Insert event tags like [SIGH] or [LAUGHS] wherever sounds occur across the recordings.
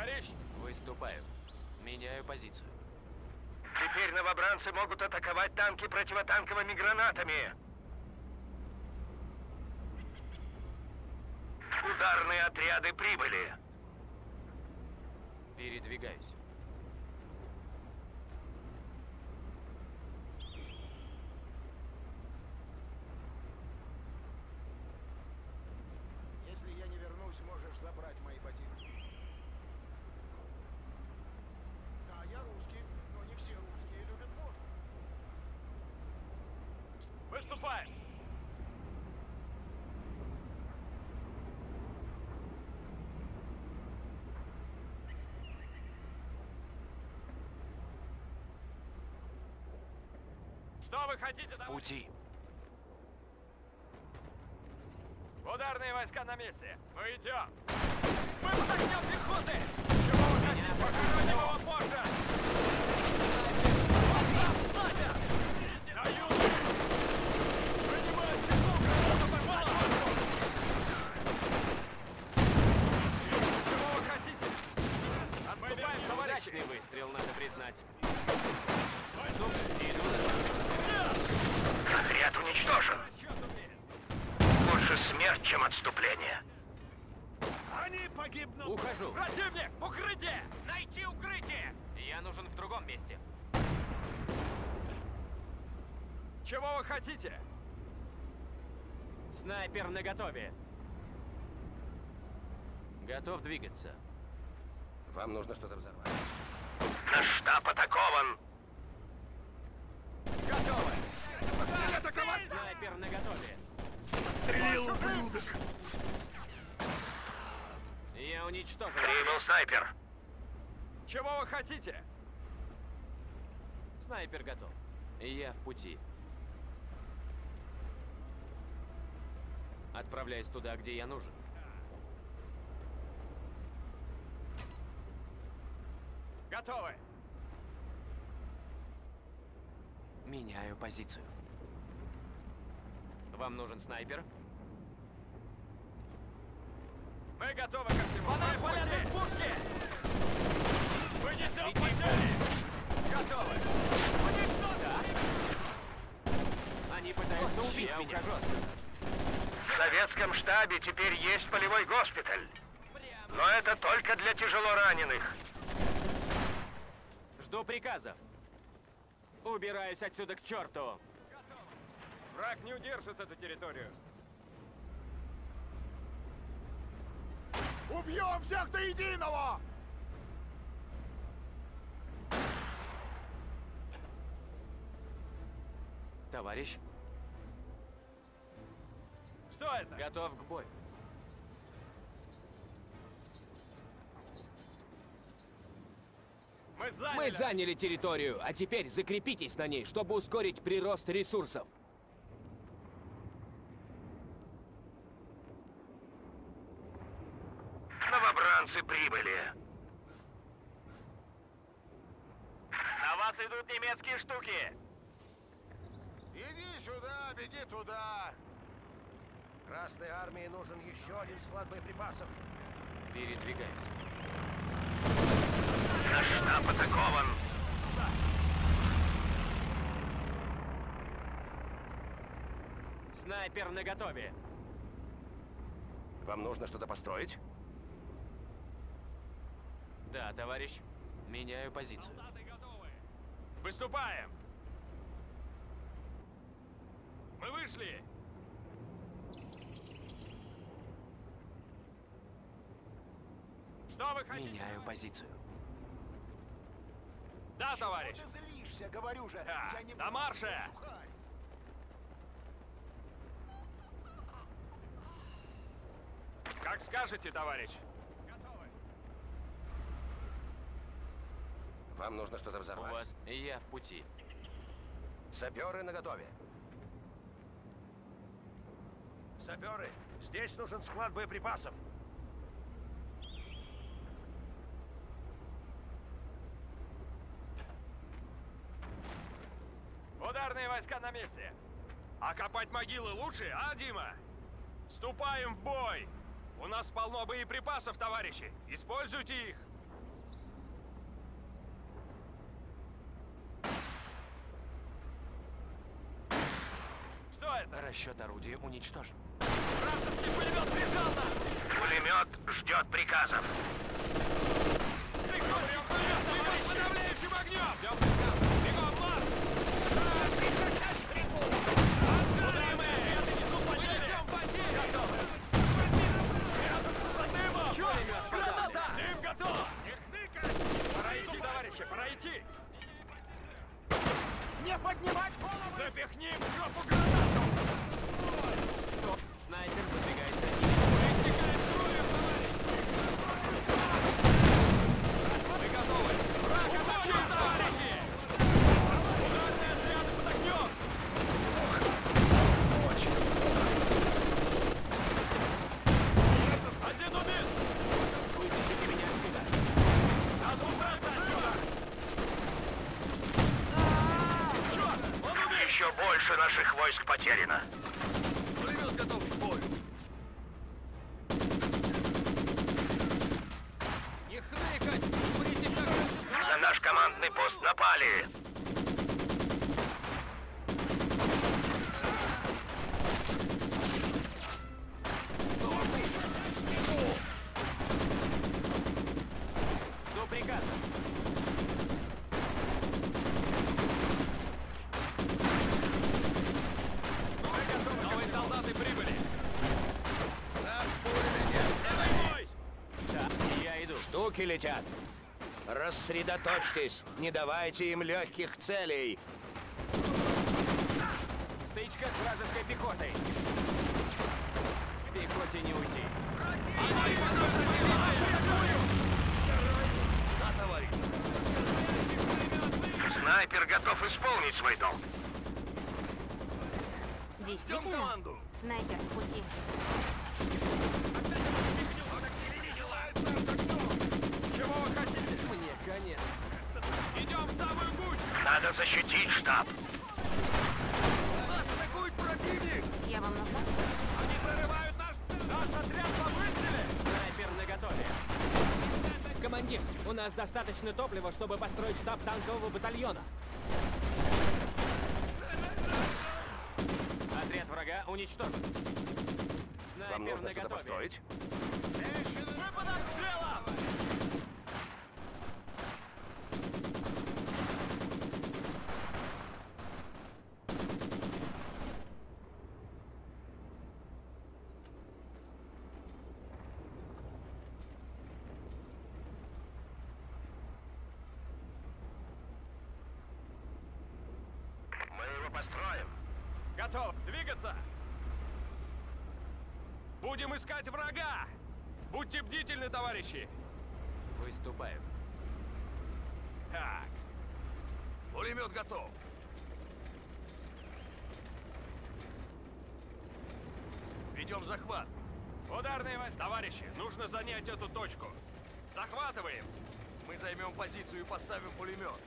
Товарищ! Выступаю. Меняю позицию. Теперь новобранцы могут атаковать танки противотанковыми гранатами. Ударные отряды прибыли. Передвигаюсь. Если я не вернусь, можешь забрать мои ботинки. Да, я русский, но не все русские любят водку. Выступаем! Что вы хотите, товарищ? Пути. Ударные войска на месте. Мы идем. Мы под огнем пехоты! Чего хотите? Покажите его позже! Снайпер! На юг! Принимайте Чего вы хотите? Отступаем, товарищи! Удачный выстрел, надо признать. Отряд уничтожен. Лучше смерть, чем отступление. Они погибнут! Ухожу. Противник! Укрытие! Найти укрытие! Я нужен в другом месте. Чего вы хотите? Снайпер наготове. Готов двигаться. Вам нужно что-то взорвать. Наш штаб атакован. Готовы! Снайпер наготове. Стрелил, ублюдок. Я уничтожил. Прибыл снайпер. Чего вы хотите? Снайпер готов. Я в пути. Отправляюсь туда, где я нужен. Готовы! Меняю позицию. Вам нужен снайпер? Мы готовы ко всему! Мы в порядок пути! пушки! Вынесем Свети потери! Готовы! Они пытаются убить меня. В советском штабе теперь есть полевой госпиталь. Но это только для тяжело раненых. Жду приказов. Убираюсь отсюда к черту. Враг не удержит эту территорию. Убьем всех до единого! Товарищ, Что это? готов к бою. Мы заняли! Мы заняли территорию, а теперь закрепитесь на ней, чтобы ускорить прирост ресурсов. Новобранцы прибыли. На вас идут немецкие штуки! Иди сюда, беги туда! Красной армии нужен еще один склад боеприпасов. Передвигаюсь. Наш штаб атакован. Снайпер наготове. Вам нужно что-то построить? Да, товарищ. Меняю позицию. Солдаты готовы! Выступаем! Мы вышли! Что вы хотите? Меняю позицию. Да, товарищ! Ты злишься, говорю же. Да, Я не на марше! Как скажете, товарищ! Готовы! Вам нужно что-то У взорвать. вас я в пути. Саперы наготове. Саперы, здесь нужен склад боеприпасов. Ударные войска на месте. А копать могилы лучше, а, Дима? Ступаем в бой! У нас полно боеприпасов, товарищи! Используйте их! Что это? Расчет орудия уничтожен. Вражеский пулемет прижал нас! Пулемет ждет приказов. Прикрой, пулемет, подавляющим огнем! Войск потеряно. Пулемет готов к бою! Не хныкать! Умрите как На наш командный пост напали. До приказа! Новые солдаты прибыли! Да, и я Штуки летят. Рассредоточьтесь. Не давайте им легких целей. Стычка с вражеской пехотой. Пехоте не уйти. Снайпер готов исполнить свой долг. Действительно? Снайпер в пути. Чего вы хотите? Мне конец. Идем в самую гущу! Надо защитить штаб. Нас атакует противник! Я вам нужна? Они прорывают наш... Наш отряд по выстреле! Снайпер наготове. Командир, у нас достаточно топлива, чтобы построить штаб танкового батальона. Отряд врага уничтожен. Снайпер Вам нужно что-то построить? Мы под обстрелом! Мы его построим. Готов! Двигаться! Будем искать врага! Будьте бдительны, товарищи! Выступаю. Так. Пулемет готов. Ведем захват. Ударные войска. Товарищи, нужно занять эту точку. Захватываем. Мы займем позицию и поставим пулемет.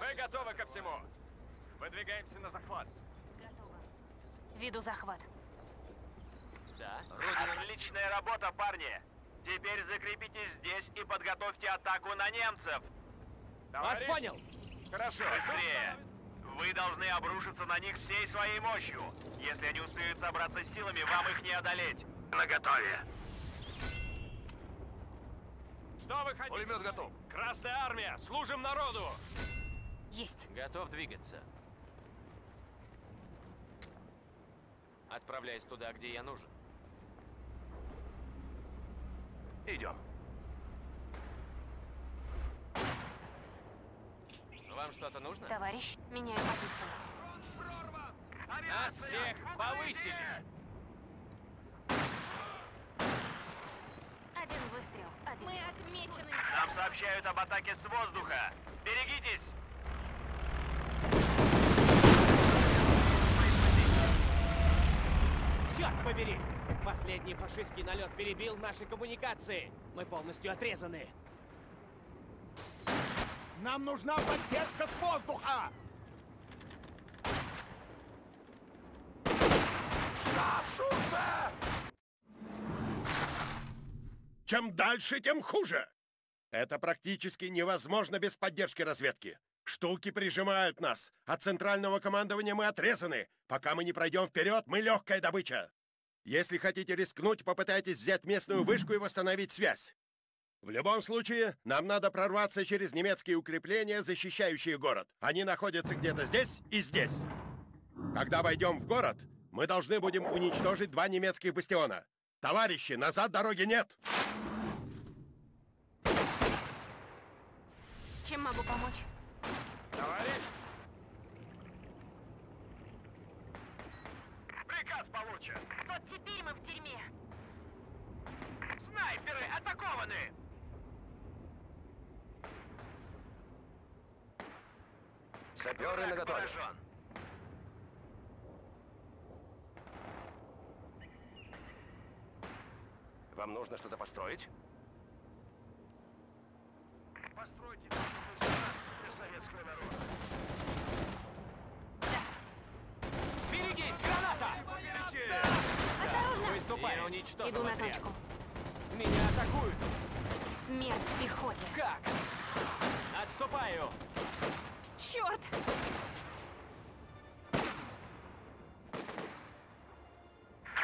Мы готовы ко всему. Выдвигаемся на захват. Готово. Веду захват. Да. Отличная работа, парни. Теперь закрепитесь здесь и подготовьте атаку на немцев. Вас Товарищ? понял. Хорошо. Быстрее! Вы должны обрушиться на них всей своей мощью. Если они успеют собраться с силами, вам их не одолеть. На готове. Что вы хотите? Пулемет готов. Красная армия, служим народу. Есть. Готов двигаться. Отправляюсь туда, где я нужен. Идем. Вам что-то нужно? Товарищ, меняю позицию. Нас всех повысили! Один выстрел. Один. Мы отмечены. Нам сообщают об атаке с воздуха. Берегитесь! Черт побери! Последний фашистский налет перебил наши коммуникации. Мы полностью отрезаны. Нам нужна поддержка с воздуха! Шапшута! Чем дальше, тем хуже! Это практически невозможно без поддержки разведки. Штуки прижимают нас. От центрального командования мы отрезаны. Пока мы не пройдем вперед, мы легкая добыча. Если хотите рискнуть, попытайтесь взять местную [LAUGHS] вышку и восстановить связь. В любом случае, нам надо прорваться через немецкие укрепления, защищающие город. Они находятся где-то здесь и здесь. Когда войдем в город, мы должны будем уничтожить два немецких бастиона. Товарищи, назад дороги нет! Чем могу помочь? Товарищ! Приказ получен! Вот теперь мы в тюрьме. Снайперы атакованы! Саперы наготове. поражен. Вам нужно что-то построить? Постройте для советского народа. Берегись, граната! Выступай, уничтожил Иду на отряд. точку. Меня атакуют. Смерть пехоте. Как? Отступаю. Черт!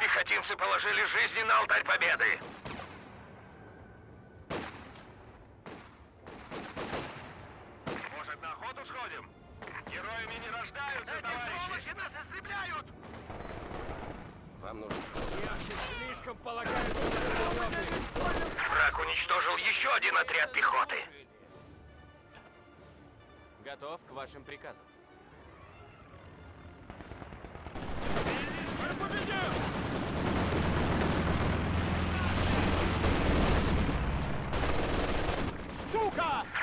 Пехотинцы положили жизни на алтарь победы. Вам нужно... Слишком полагаю, Враг уничтожил еще один отряд пехоты. Готов к вашим приказам. Мы победим!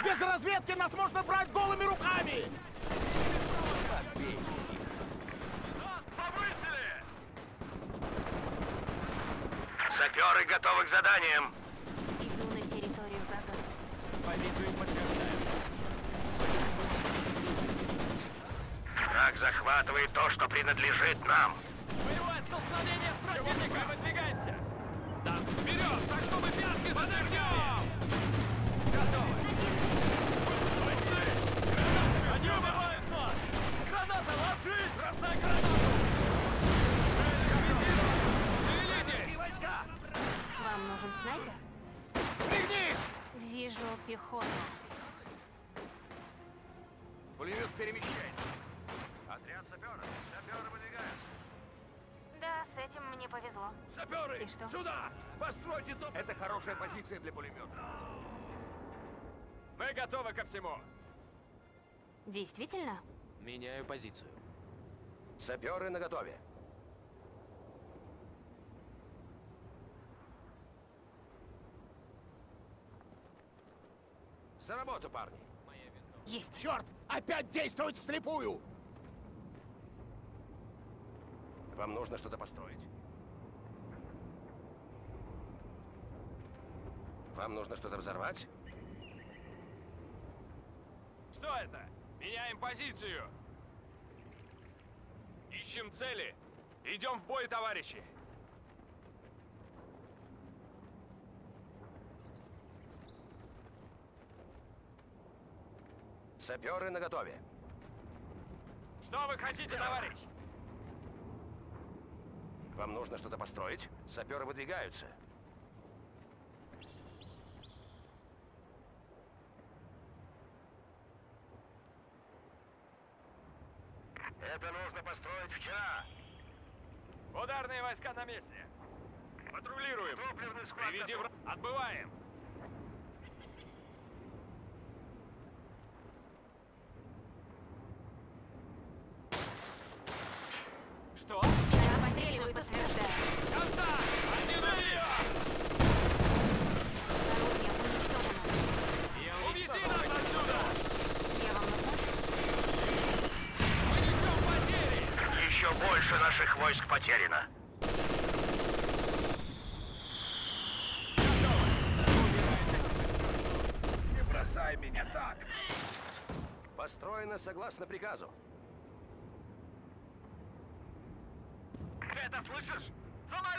Без разведки нас можно брать голыми руками! Повысили! Саперы готовы к заданиям. Иду на территорию врага. Позицию подтверждаю. Враг захватывает то, что принадлежит нам. Боевое столкновение с противником! Это хорошая позиция для пулемета. Мы готовы ко всему. Действительно? Меняю позицию. Саперы наготове. За работу, парни. Есть. Черт! Опять действовать вслепую! Вам нужно что-то построить. Вам нужно что-то взорвать? Что это? Меняем позицию. Ищем цели. Идем в бой, товарищи. Саперы наготове. Что вы хотите, товарищ? Вам нужно что-то построить? Саперы выдвигаются. Это нужно построить вчера. Ударные войска на месте. Патрулируем. Топливный склад Приведи вра- Отбываем. Что? Меня позицию подтверждаю. Контакт! Один ее! Орудие уничтожено. Я Увези нас отсюда! Я вам нужна? Мы несем потери! Еще больше наших войск потеряно. Не бросай меня так! Построено согласно приказу. Ты это слышишь? Самолет!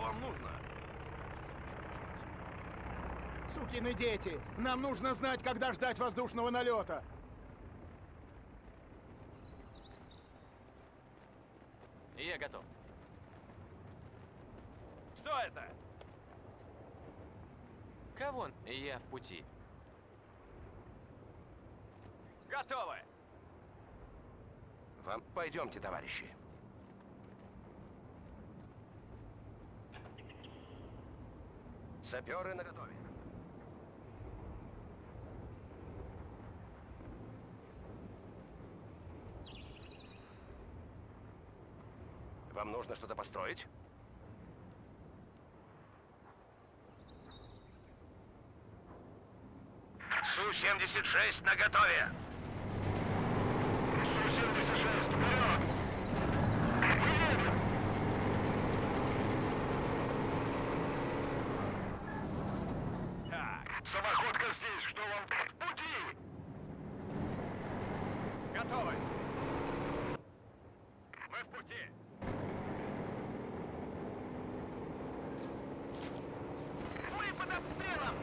Вам нужно? Сукины дети! Нам нужно знать, когда ждать воздушного налета! Я готов. Что это? Кавон, я в пути. Готовы! Вам пойдемте, товарищи. Саперы наготове. Вам нужно что-то построить? Су-76 наготове. Су-76, вперед! Мы едем! Так, Самоходка здесь, жду вам в пути! готовы! Мы в пути! Мы под обстрелом!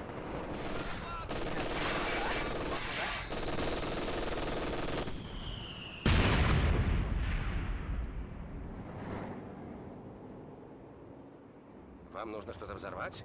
Вам нужно что-то взорвать?